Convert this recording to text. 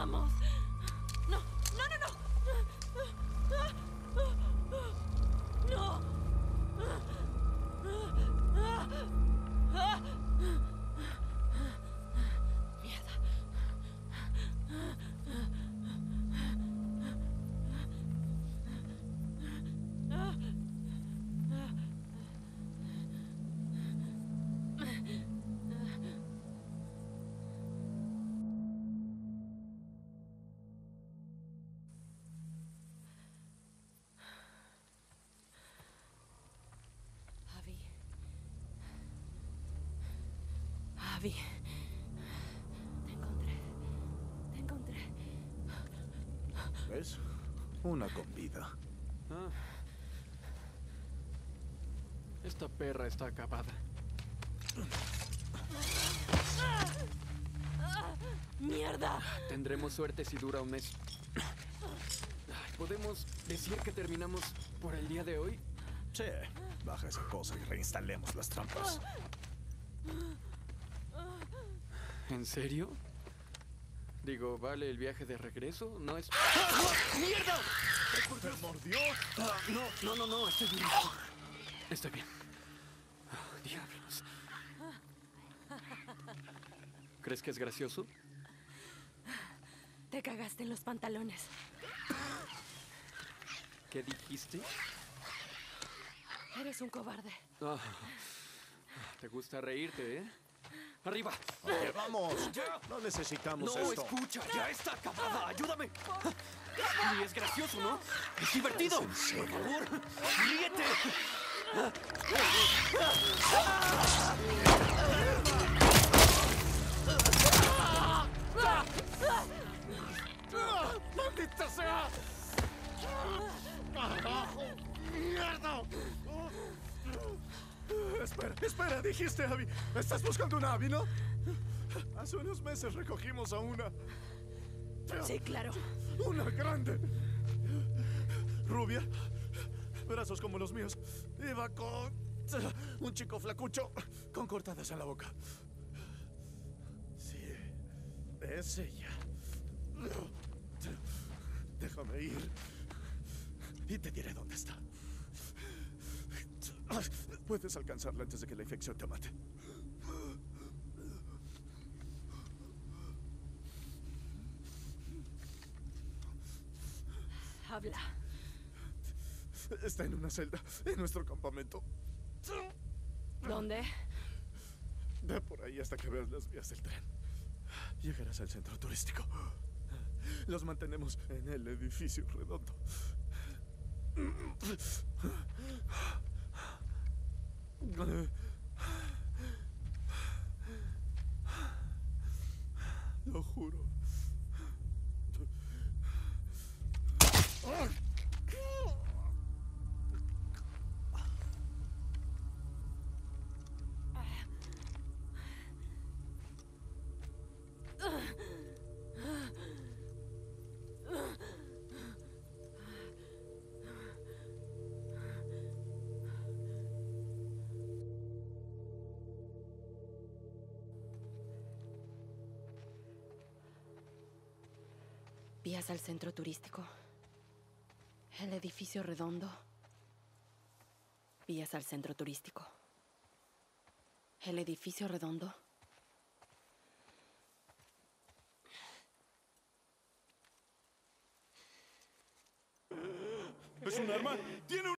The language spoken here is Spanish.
Vamos. No, no, no, no. Abby. Te encontré. Te encontré. ¿Ves? Una con vida. Ah. Esta perra está acabada. ¡Mierda! Tendremos suerte si dura un mes. ¿Podemos decir que terminamos por el día de hoy? Sí, baja esa cosa y reinstalemos las trampas. ¿En serio? Digo, ¿vale el viaje de regreso? No es... ¡Mierda! ¡Me mordió! Ah, no, no, no, no, estoy bien. Estoy bien. Diablos. ¿Crees que es gracioso? Te cagaste en los pantalones. ¿Qué dijiste? Eres un cobarde. Ah, te gusta reírte, ¿eh? ¡Arriba! Oye, vamos. No necesitamos No, esto. escucha, ya está acabada. Ayúdame. Y es gracioso, ¿no? Es divertido. Por favor, ríete. Espera, dijiste Abby. ¿Estás buscando una Abby, no? Hace unos meses recogimos a una. Sí, claro. Una grande. Rubia. Brazos como los míos. Iba con. Un chico flacucho con cortadas en la boca. Sí. Es ella. Déjame ir. Y te diré dónde está. Puedes alcanzarla antes de que la infección te mate. Habla. Está en una celda en nuestro campamento. ¿Dónde? Ve por ahí hasta que veas las vías del tren. Llegarás al centro turístico. Los mantenemos en el edificio redondo. Lo juro. Vías al centro turístico. El edificio redondo. Vías al centro turístico. El edificio redondo. ¿Es un arma? ¡Tiene un